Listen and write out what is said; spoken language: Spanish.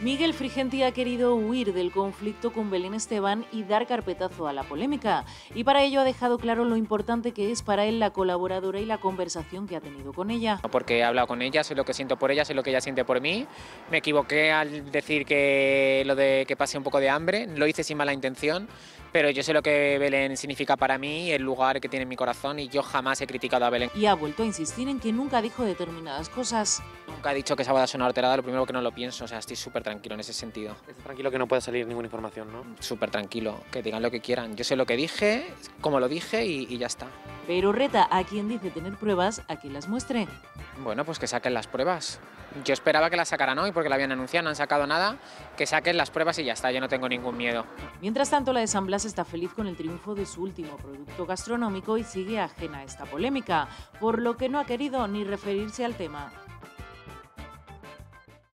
Miguel Frigenti ha querido huir del conflicto con Belén Esteban y dar carpetazo a la polémica. Y para ello ha dejado claro lo importante que es para él la colaboradora y la conversación que ha tenido con ella. Porque he hablado con ella, sé lo que siento por ella, sé lo que ella siente por mí. Me equivoqué al decir que lo de que pase un poco de hambre, lo hice sin mala intención, pero yo sé lo que Belén significa para mí, el lugar que tiene en mi corazón y yo jamás he criticado a Belén. Y ha vuelto a insistir en que nunca dijo determinadas cosas. Nunca ha dicho que esa boda suena alterada, lo primero que no lo pienso, o sea, estoy súper tranquilo en ese sentido. Está tranquilo que no pueda salir ninguna información, ¿no? Súper tranquilo, que digan lo que quieran. Yo sé lo que dije, cómo lo dije y, y ya está. Pero reta a quien dice tener pruebas a que las muestre. Bueno, pues que saquen las pruebas. Yo esperaba que las sacaran hoy porque la habían anunciado, no han sacado nada. Que saquen las pruebas y ya está, yo no tengo ningún miedo. Mientras tanto, la de San Blas está feliz con el triunfo de su último producto gastronómico y sigue ajena a esta polémica, por lo que no ha querido ni referirse al tema.